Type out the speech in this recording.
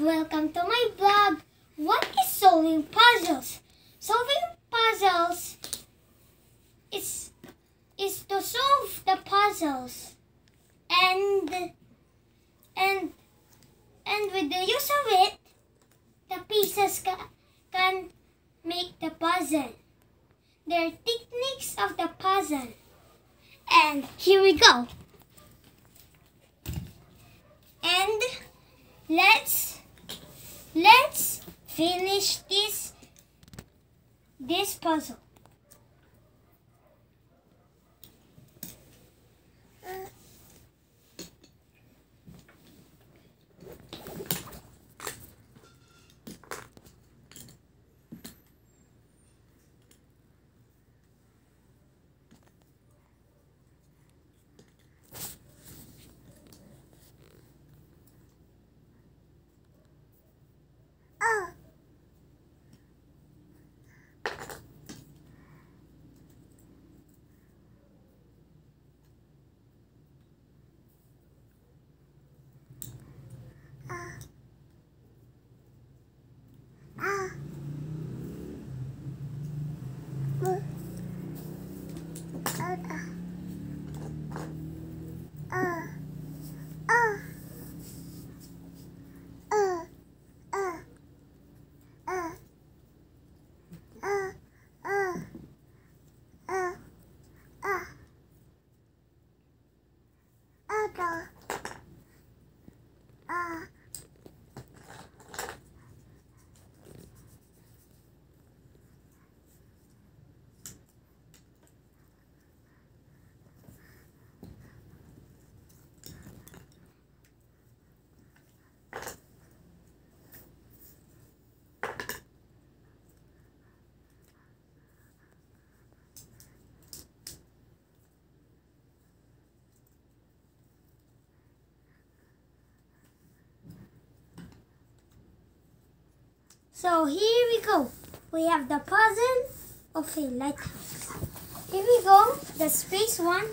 welcome to my blog. What is solving puzzles? Solving puzzles is is to solve the puzzles and and and with the use of it the pieces ca can make the puzzle. There are techniques of the puzzle. And here we go. And let's finish this this puzzle. So here we go. We have the puzzle of a lighthouse. Here we go, the space one